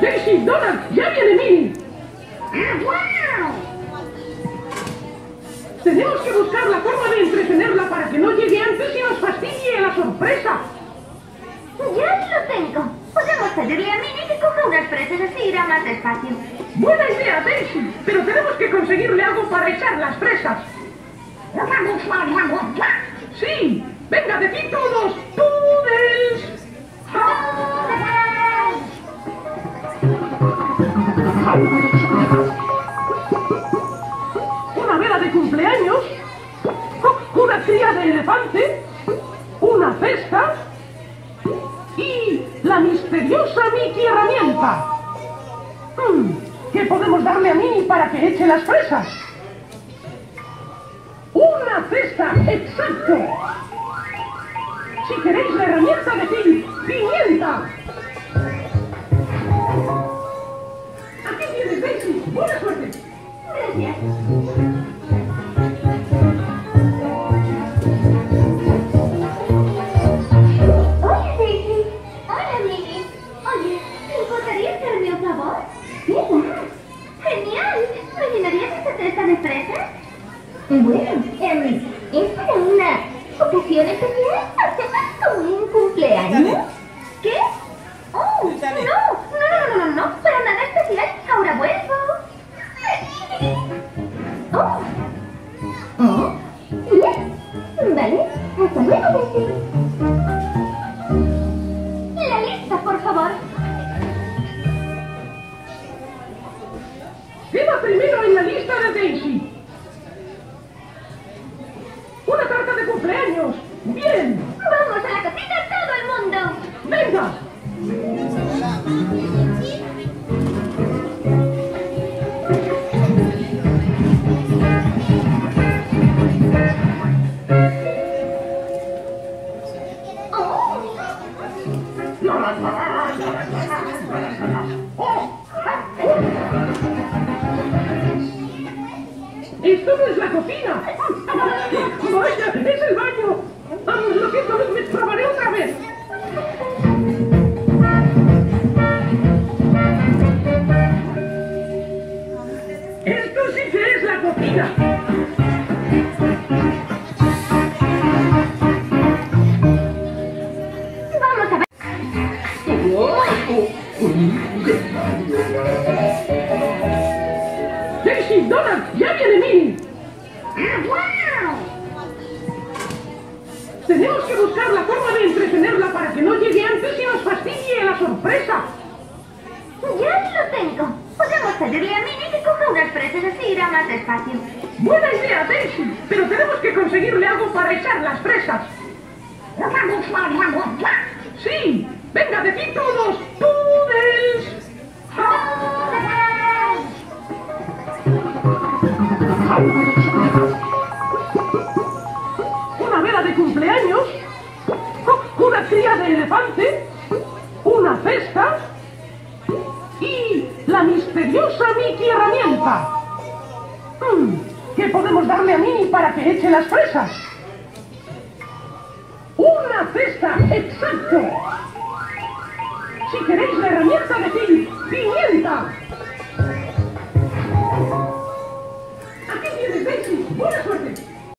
Daisy, Donald, ya viene Minnie. Tenemos que buscar la forma de entretenerla para que no llegue antes y nos fastidie la sorpresa. Ya lo tengo. Podemos pedirle a Minnie que coja unas fresas así irá más despacio. Buena idea, Daisy, pero tenemos que conseguirle algo para echar las fresas. Venga, decid todos, ¡Poodles! Una vela de cumpleaños, una cría de elefante, una cesta y la misteriosa Mickey herramienta. Hmm, ¿Qué podemos darle a Minnie para que eche las fresas? ¡Una cesta! ¡Exacto! La herramienta, decid ¡pimienta! Aquí tienes, Daisy. ¡Buena suerte! Gracias. Hola, Daisy. Hola, Minnie. Oye, ¿te importaría hacerme un favor? ¿Verdad? ¡Genial! ¿Me llenarías esta cesta de fresas? Bueno, em, ¿es para cumpleaños? ¿Qué? ¡Oh! No, no, no, no, no, no, para nada especial. Ahora vuelvo. ¡Oh! ¿Oh? Bien. Vale, hasta luego, Daisy. La lista, por favor. Queda primero en la lista de Daisy. Esto no es la cocina. Vaya, es el baño. Ah, Lo siento, me probaré otra vez. Esto sí que es la cocina. Daisy, Donald, ya viene Minnie. Tenemos que buscar la forma de entretenerla para que no llegue antes y nos fastidie la sorpresa. Ya lo tengo. Podemos pedirle a Minnie que coja unas fresas así irá más despacio. Buena idea, Daisy, pero tenemos que conseguirle algo para echar las fresas. Sí, venga, decid todos, ¡Poodles! De cumpleaños, una cría de elefante, una cesta y la misteriosa Mickey herramienta. Hmm, ¿Qué podemos darle a Minnie para que eche las fresas? ¡Una cesta! ¡Exacto! Si queréis la herramienta, ¡pimienta!